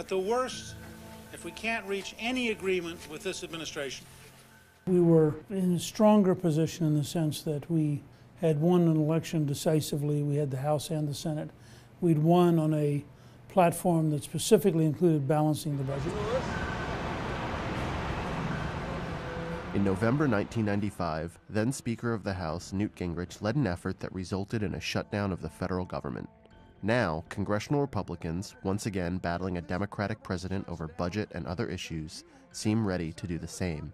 At the worst, if we can't reach any agreement with this administration, We were in a stronger position in the sense that we had won an election decisively. We had the House and the Senate. We'd won on a platform that specifically included balancing the budget. In November 1995, then Speaker of the House Newt Gingrich led an effort that resulted in a shutdown of the federal government. Now, congressional Republicans, once again battling a Democratic president over budget and other issues, seem ready to do the same.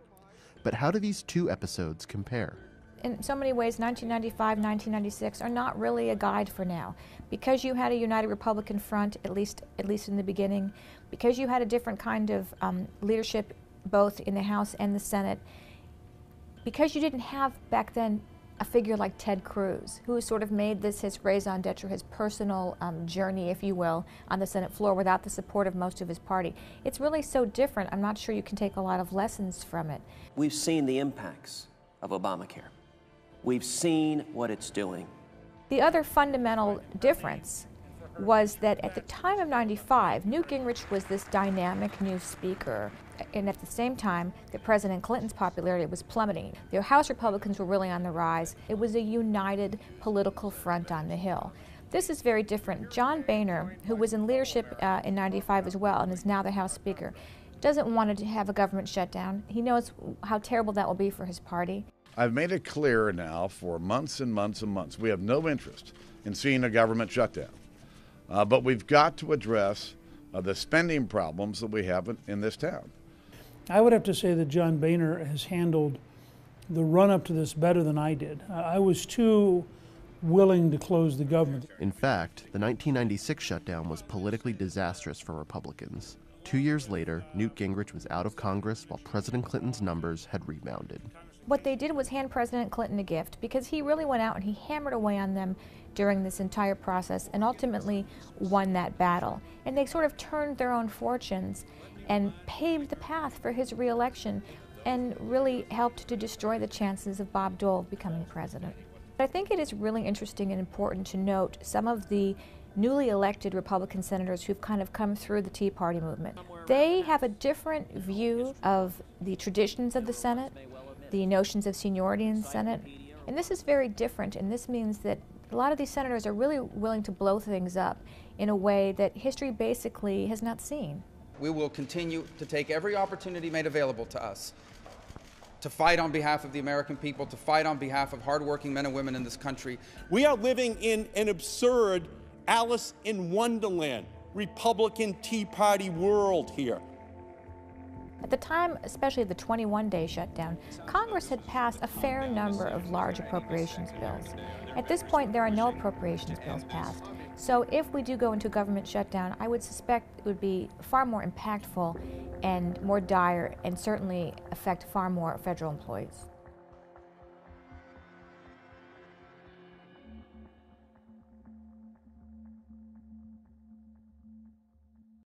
But how do these two episodes compare? in so many ways, 1995, 1996 are not really a guide for now. Because you had a united Republican front, at least at least in the beginning, because you had a different kind of um, leadership both in the House and the Senate, because you didn't have back then a figure like Ted Cruz, who sort of made this his raison d'etre, his personal um, journey, if you will, on the Senate floor without the support of most of his party. It's really so different. I'm not sure you can take a lot of lessons from it. We've seen the impacts of Obamacare. We've seen what it's doing. The other fundamental difference was that at the time of 95, Newt Gingrich was this dynamic new speaker. And at the same time that President Clinton's popularity was plummeting, the House Republicans were really on the rise. It was a united political front on the Hill. This is very different. John Boehner, who was in leadership uh, in 95 as well and is now the House Speaker, doesn't want to have a government shutdown. He knows how terrible that will be for his party. I've made it clear now for months and months and months we have no interest in seeing a government shutdown. Uh, but we've got to address uh, the spending problems that we have in, in, this town. I would have to say that John Boehner has handled the run up to this better than I did. Uh, I was too willing to close the government. In fact, the 1996 shutdown was politically disastrous for Republicans. Two years later, Newt Gingrich was out of Congress while President Clinton's numbers had rebounded what they did was hand President Clinton a gift because he really went out and he hammered away on them during this entire process and ultimately won that battle. And they sort of turned their own fortunes and paved the path for his reelection and really helped to destroy the chances of Bob Dole becoming president. I think it is really interesting and important to note some of the newly elected Republican senators who've kind of come through the Tea Party movement. They have a different view of the traditions of the Senate the notions of seniority in the Senate. And this is very different, and this means that a lot of these senators are really willing to blow things up in a way that history basically has not seen. We will continue to take every opportunity made available to us to fight on behalf of the American people, to fight on behalf of hardworking men and women in this country. We are living in an absurd Alice in Wonderland, Republican Tea Party world here. At the time, especially the 21 day shutdown, Congress had passed a fair number of large appropriations bills. At this point, there are no appropriations bills passed. So if we do go into a government shutdown, I would suspect it would be far more impactful and more dire and certainly affect far more federal employees.